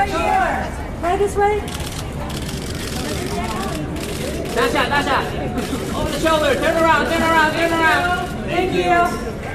right here. Right this way. Dasha, shot. Over the shoulder. Turn around, turn around, turn around. Thank you.